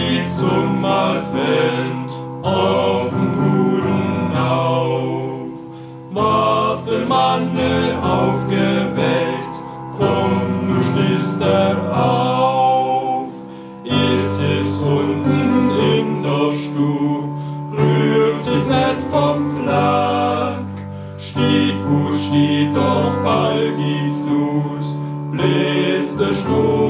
die zum Advent auf dem Boden auf. Warte, Manne, aufgeweckt, komm, du stehst auf. Ist es unten in der Stube, rührt sich's nicht vom Flak. Steht, wo steht, doch bald gibt's los, bläst der Schnur.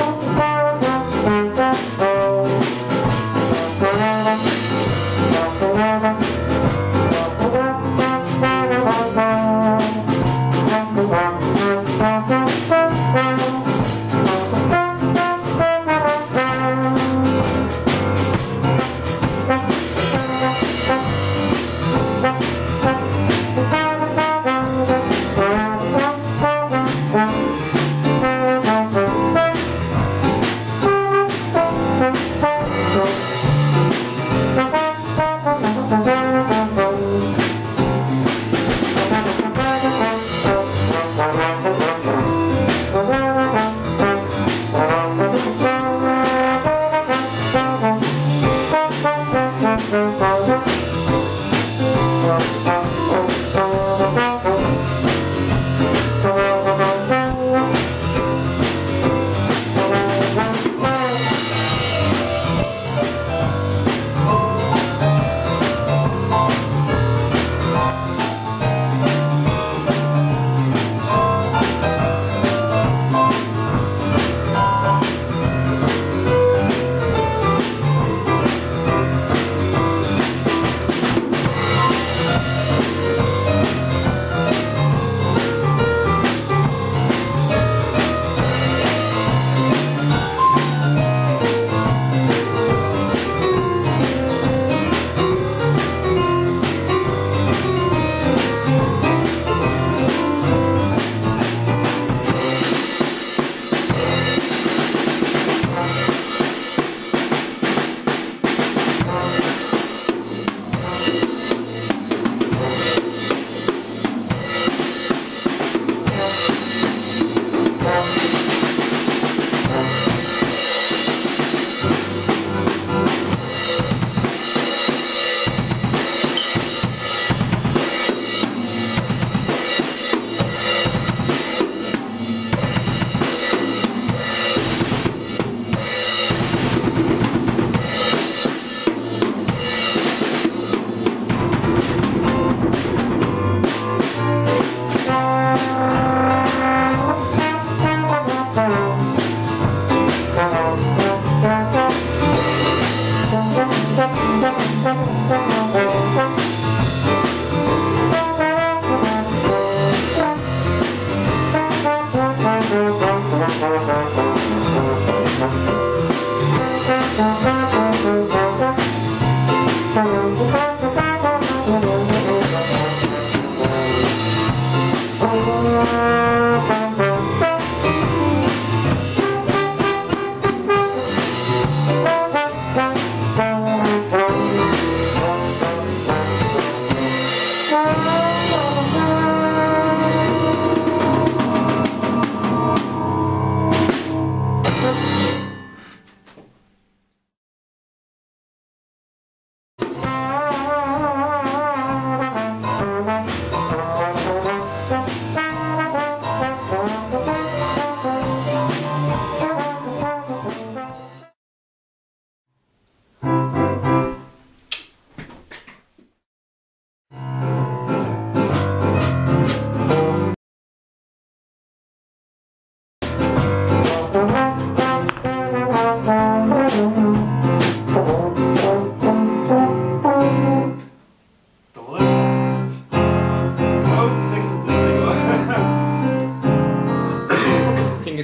Thank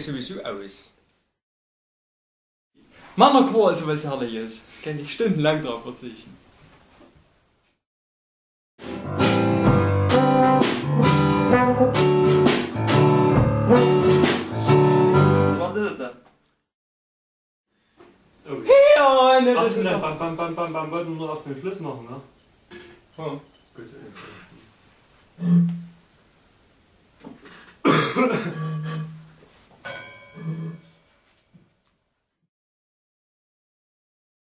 sowieso aus. Mama Qual ist was herrliches. Kann ich stundenlang darauf verzichten. Was war das denn? Oh. Ja, ne, Ach, das ist bam, doch... bam, bam, bam, bam, wollten wir nur auf den Schluss machen, ne? Oh. Gut.